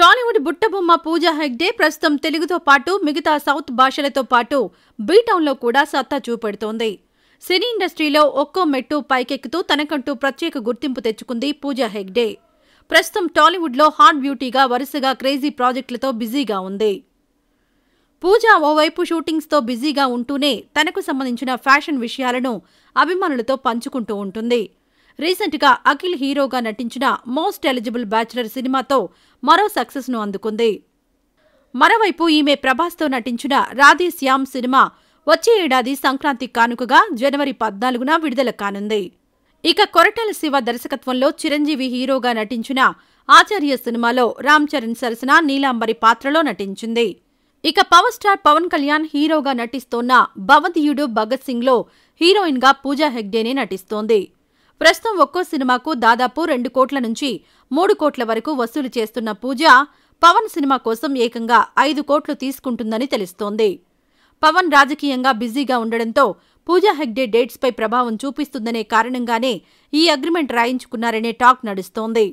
టాలీవుడ్ బుట్టబొమ్మ పూజా హెగ్డే ప్రస్తుతం తెలుగుతో పాటు మిగతా సౌత్ భాషలతో పాటు బీటౌన్లో కూడా సత్తా చూపెడుతోంది. సినీ ఇండస్ట్రీలో ఒక్కో మెట్టు పైకెక్కుతూ తనకంటూ ప్రత్యేక గుర్తింపు తెచ్చుకుంది పూజా హెగ్డే. ప్రస్తుతం టాలీవుడ్లో హాట్ బ్యూటీగా వరుసగా క్రేజీ ప్రాజెక్టులతో బిజీగా ఉంది. పూజా ఓవైపు షూటింగ్స్తో బిజీగా ఉంటూనే తనకు సంబంధించిన ఫ్యాషన్ విషయాలను అభిమానులతో పంచుకుంటూ ఉంటుంది. రీసెంట్గా అఖిల్ హీరోగా నటించిన మోస్ట్ ఎలిజిబుల్ బ్యాచులర్ సినిమాతో మరో సక్సెస్ను అందుకుంది. మరోవైపు ఈమె ప్రభాస్తో నటించిన రాధే శ్యామ్ సినిమా వచ్చే ఏడాది సంక్రాంతి కానుకగా జనవరి పద్నాలుగున విడుదల కానుంది. ఇక కొరటాల శివ దర్శకత్వంలో చిరంజీవి హీరోగా నటించిన ఆచార్య సినిమాలో రామ్ చరణ్ సరసన నీలాంబరి పాత్రలో నటించింది. ఇక పవర్ స్టార్ పవన్ కళ్యాణ్ హీరోగా నటిస్తోన్న భవదీయుడు భగత్ సింగ్లో హీరోయిన్గా పూజా హెగ్డేనే నటిస్తోంది. ప్రస్తుతం ఒక్కో సినిమాకు దాదాపు రెండు కోట్ల నుంచి మూడు కోట్ల వరకు వసూలు చేస్తున్న పూజ పవన్ సినిమా కోసం ఏకంగా ఐదు కోట్లు తీసుకుంటుందని తెలుస్తోంది. పవన్ రాజకీయంగా బిజీగా ఉండడంతో పూజా హెగ్డే డేట్స్పై ప్రభావం చూపిస్తుందనే కారణంగానే ఈ అగ్రిమెంట్ రాయించుకున్నారనే టాక్ నడుస్తోంది.